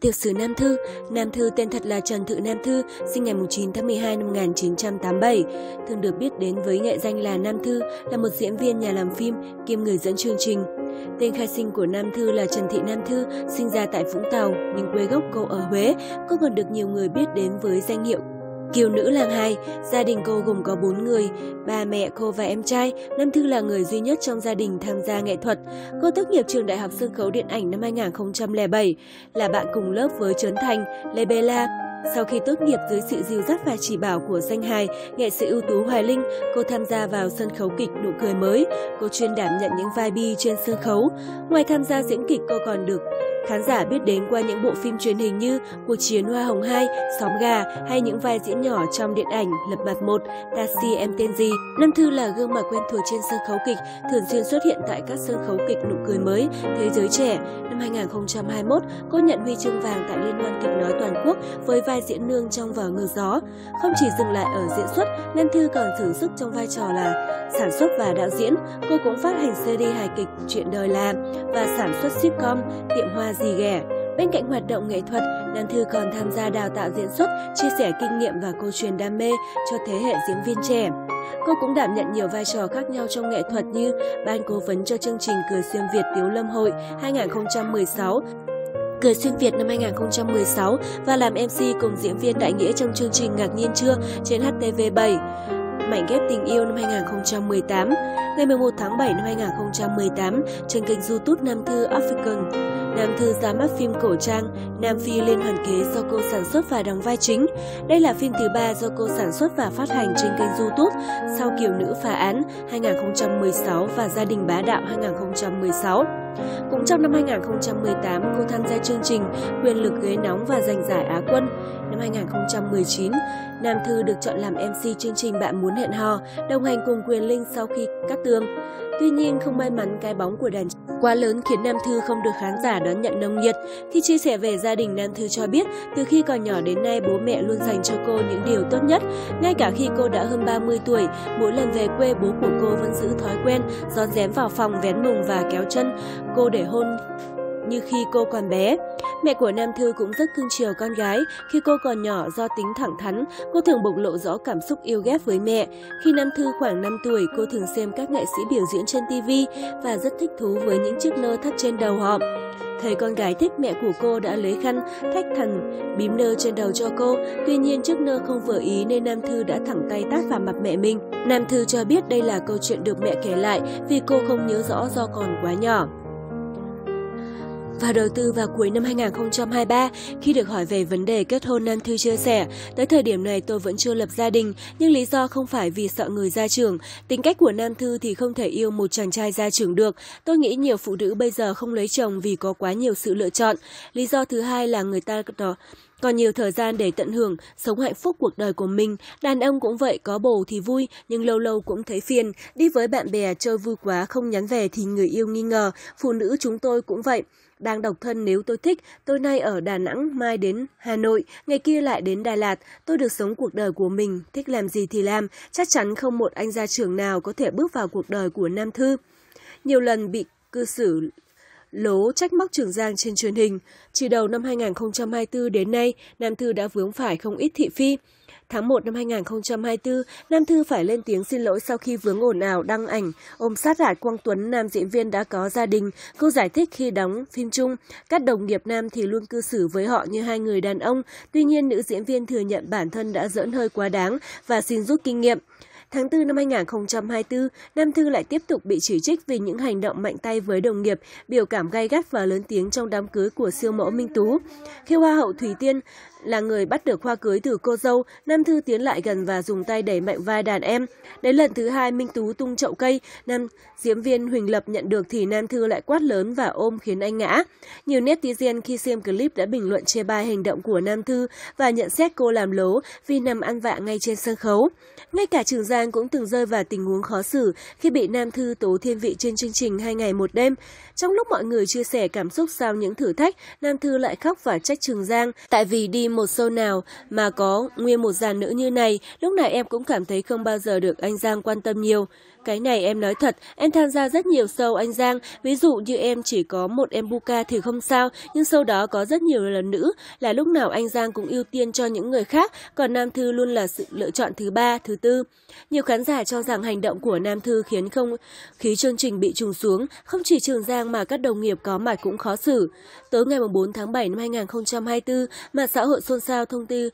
Tiểu sử Nam Thư, Nam Thư tên thật là Trần Thự Nam Thư, sinh ngày 9 tháng 12 năm 1987, thường được biết đến với nghệ danh là Nam Thư, là một diễn viên nhà làm phim kiêm người dẫn chương trình. Tên khai sinh của Nam Thư là Trần Thị Nam Thư, sinh ra tại Vũng Tàu, nhưng quê gốc cô ở Huế. Cô còn được nhiều người biết đến với danh hiệu Kiều nữ làng hai, gia đình cô gồm có 4 người, ba mẹ cô và em trai. Lâm Thư là người duy nhất trong gia đình tham gia nghệ thuật. Cô tốt nghiệp trường Đại học Sân khấu Điện ảnh năm 2007, là bạn cùng lớp với Trấn Thành, Lê Bê La. Sau khi tốt nghiệp dưới sự dìu dắt và chỉ bảo của danh hài, nghệ sĩ ưu tú Hoài Linh, cô tham gia vào sân khấu kịch Nụ cười mới. Cô chuyên đảm nhận những vai bi trên sân khấu. Ngoài tham gia diễn kịch, cô còn được Khán giả biết đến qua những bộ phim truyền hình như Cuộc chiến Hoa Hồng 2, Xóm Gà hay những vai diễn nhỏ trong điện ảnh Lập mặt 1, Taxi em tên gì. Lâm Thư là gương mặt quen thuộc trên sân khấu kịch, thường xuyên xuất hiện tại các sân khấu kịch Nụ cười mới, Thế giới trẻ. Năm 2021, cô nhận huy chương vàng tại Liên hoan kịch nói toàn quốc với vai diễn nương trong vở Ngược gió. Không chỉ dừng lại ở diễn xuất, Lâm Thư còn thử sức trong vai trò là sản xuất và đạo diễn. Cô cũng phát hành CD hài kịch Chuyện đời làm và sản xuất sitcom Tiệm Hoa gì ghẻ. Bên cạnh hoạt động nghệ thuật, Nam Thư còn tham gia đào tạo diễn xuất, chia sẻ kinh nghiệm và câu truyền đam mê cho thế hệ diễn viên trẻ. Cô cũng đảm nhận nhiều vai trò khác nhau trong nghệ thuật như ban cố vấn cho chương trình Cười xuyên Việt Tiếu Lâm Hội 2016, Cười xuyên Việt năm 2016 và làm MC cùng diễn viên đại nghĩa trong chương trình Ngạc nhiên chưa trên HTV7. Mảnh ghép tình yêu năm 2018. Ngày 11 tháng 7 năm 2018, trên kênh YouTube Nam Thư African, Nam Thư ra mắt phim cổ trang Nam Phi Liên Hoàn Kế do cô sản xuất và đóng vai chính. Đây là phim thứ ba do cô sản xuất và phát hành trên kênh YouTube sau Kiều Nữ Phá Án 2016 và Gia đình Bá Đạo 2016. Cũng trong năm 2018, cô tham gia chương trình Quyền lực ghế nóng và giành giải Á quân. Năm 2019, Nam Thư được chọn làm MC chương trình Bạn muốn hẹn hò, đồng hành cùng Quyền Linh sau khi cắt tương. Tuy nhiên, không may mắn cái bóng của đàn quá lớn khiến Nam Thư không được khán giả đón nhận nồng nhiệt. Khi chia sẻ về gia đình, Nam Thư cho biết từ khi còn nhỏ đến nay bố mẹ luôn dành cho cô những điều tốt nhất. Ngay cả khi cô đã hơn 30 tuổi, mỗi lần về quê bố của cô vẫn giữ thói quen, dọn rén vào phòng vén mùng và kéo chân cô để hôn như khi cô còn bé. Mẹ của Nam Thư cũng rất cưng chiều con gái. Khi cô còn nhỏ do tính thẳng thắn, cô thường bộc lộ rõ cảm xúc yêu ghét với mẹ. Khi Nam Thư khoảng 5 tuổi, cô thường xem các nghệ sĩ biểu diễn trên TV và rất thích thú với những chiếc nơ thắt trên đầu họ. Thấy con gái thích mẹ của cô đã lấy khăn, thách thần, bím nơ trên đầu cho cô. Tuy nhiên chiếc nơ không vừa ý nên Nam Thư đã thẳng tay tát vào mặt mẹ mình. Nam Thư cho biết đây là câu chuyện được mẹ kể lại vì cô không nhớ rõ do còn quá nhỏ và đầu tư vào cuối năm 2023, khi được hỏi về vấn đề kết hôn Nam Thư chia sẻ, tới thời điểm này tôi vẫn chưa lập gia đình, nhưng lý do không phải vì sợ người ra trường. Tính cách của Nam Thư thì không thể yêu một chàng trai ra trường được. Tôi nghĩ nhiều phụ nữ bây giờ không lấy chồng vì có quá nhiều sự lựa chọn. Lý do thứ hai là người ta đó còn nhiều thời gian để tận hưởng, sống hạnh phúc cuộc đời của mình. Đàn ông cũng vậy, có bồ thì vui, nhưng lâu lâu cũng thấy phiền. Đi với bạn bè chơi vui quá, không nhắn về thì người yêu nghi ngờ. Phụ nữ chúng tôi cũng vậy. Đang độc thân nếu tôi thích, tôi nay ở Đà Nẵng, mai đến Hà Nội, ngày kia lại đến Đà Lạt. Tôi được sống cuộc đời của mình, thích làm gì thì làm. Chắc chắn không một anh gia trưởng nào có thể bước vào cuộc đời của Nam Thư. Nhiều lần bị cư xử lố trách móc Trường Giang trên truyền hình. Chỉ đầu năm 2024 đến nay, Nam Thư đã vướng phải không ít thị phi. Tháng 1 năm 2024, Nam Thư phải lên tiếng xin lỗi sau khi vướng ồn ào đăng ảnh ôm sát hại Quang Tuấn, nam diễn viên đã có gia đình. Cô giải thích khi đóng phim chung, các đồng nghiệp nam thì luôn cư xử với họ như hai người đàn ông. Tuy nhiên, nữ diễn viên thừa nhận bản thân đã dỡn hơi quá đáng và xin rút kinh nghiệm. Tháng 4 năm 2024, Nam Thư lại tiếp tục bị chỉ trích vì những hành động mạnh tay với đồng nghiệp, biểu cảm gay gắt và lớn tiếng trong đám cưới của siêu mẫu Minh Tú. Khi Hoa hậu Thủy Tiên là người bắt được hoa cưới từ cô dâu, Nam Thư tiến lại gần và dùng tay đẩy mạnh vai đàn em. Đến lần thứ hai Minh Tú tung chậu cây, Nam diễn viên Huỳnh Lập nhận được thì Nam Thư lại quát lớn và ôm khiến anh ngã. Nhiều netizen khi xem clip đã bình luận chê bai hành động của Nam Thư và nhận xét cô làm lố vì nằm ăn vạ ngay trên sân khấu. Ngay cả Trường Giang cũng từng rơi vào tình huống khó xử khi bị Nam Thư tố thiên vị trên chương trình hai ngày một đêm. Trong lúc mọi người chia sẻ cảm xúc sau những thử thách, Nam Thư lại khóc và trách Trường Giang tại vì đi một show nào mà có nguyên một dàn nữ như này, lúc này em cũng cảm thấy không bao giờ được anh Giang quan tâm nhiều. Cái này em nói thật, em tham gia rất nhiều show anh Giang. Ví dụ như em chỉ có một em buka thì không sao, nhưng show đó có rất nhiều lần nữ. Là lúc nào anh Giang cũng ưu tiên cho những người khác, còn Nam Thư luôn là sự lựa chọn thứ ba, thứ tư. Nhiều khán giả cho rằng hành động của Nam Thư khiến không khí chương trình bị trùng xuống, không chỉ Trường Giang mà các đồng nghiệp có mặt cũng khó xử. Tối ngày 4 tháng 7 năm 2024, mạng xã hội xôn xao thông tin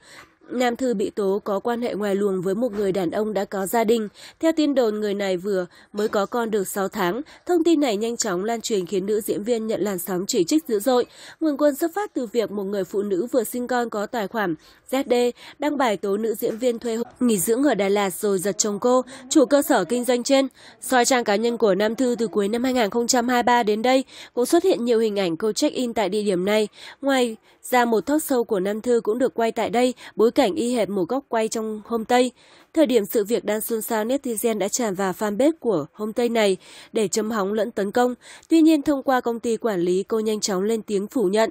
Nam Thư bị tố có quan hệ ngoài luồng với một người đàn ông đã có gia đình. Theo tin đồn, người này vừa mới có con được 6 tháng. Thông tin này nhanh chóng lan truyền khiến nữ diễn viên nhận làn sóng chỉ trích dữ dội. Nguồn quân xuất phát từ việc một người phụ nữ vừa sinh con có tài khoản ZD đăng bài tố nữ diễn viên thuê nghỉ dưỡng ở Đà Lạt rồi giật chồng cô, chủ cơ sở kinh doanh trên. Soi trang cá nhân của Nam Thư từ cuối năm 2023 đến đây, cũng xuất hiện nhiều hình ảnh cô check-in tại địa điểm này. Ngoài ra một talk show của Nam Thư cũng được quay tại đây, bối cảnh y hệt một góc quay trong hôm Tây. Thời điểm sự việc đang xôn xao, netizen đã tràn vào fanpage của hôm Tây này để châm hóng lẫn tấn công. Tuy nhiên, thông qua công ty quản lý, cô nhanh chóng lên tiếng phủ nhận.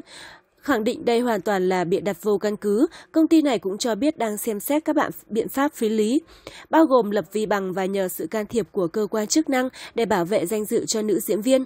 Khẳng định đây hoàn toàn là bịa đặt vô căn cứ, công ty này cũng cho biết đang xem xét các bạn biện pháp phí lý, bao gồm lập vi bằng và nhờ sự can thiệp của cơ quan chức năng để bảo vệ danh dự cho nữ diễn viên.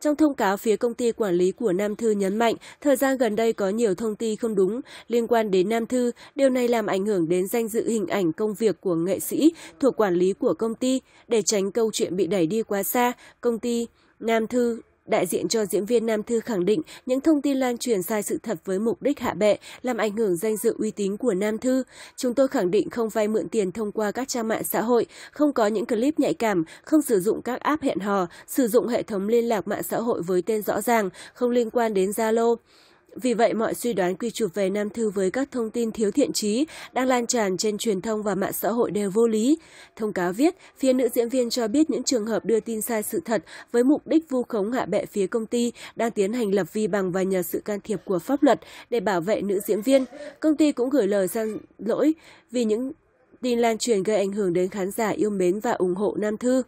Trong thông cáo, phía công ty quản lý của Nam Thư nhấn mạnh, thời gian gần đây có nhiều thông tin không đúng liên quan đến Nam Thư. Điều này làm ảnh hưởng đến danh dự hình ảnh công việc của nghệ sĩ thuộc quản lý của công ty. Để tránh câu chuyện bị đẩy đi quá xa, công ty Nam Thư Đại diện cho diễn viên Nam Thư khẳng định những thông tin lan truyền sai sự thật với mục đích hạ bệ, làm ảnh hưởng danh dự uy tín của Nam Thư. Chúng tôi khẳng định không vay mượn tiền thông qua các trang mạng xã hội, không có những clip nhạy cảm, không sử dụng các app hẹn hò, sử dụng hệ thống liên lạc mạng xã hội với tên rõ ràng, không liên quan đến Zalo. Vì vậy, mọi suy đoán quy chụp về Nam Thư với các thông tin thiếu thiện trí đang lan tràn trên truyền thông và mạng xã hội đều vô lý. Thông cáo viết, phía nữ diễn viên cho biết những trường hợp đưa tin sai sự thật với mục đích vu khống hạ bệ phía công ty đang tiến hành lập vi bằng và nhờ sự can thiệp của pháp luật để bảo vệ nữ diễn viên. Công ty cũng gửi lời xin lỗi vì những tin lan truyền gây ảnh hưởng đến khán giả yêu mến và ủng hộ Nam Thư.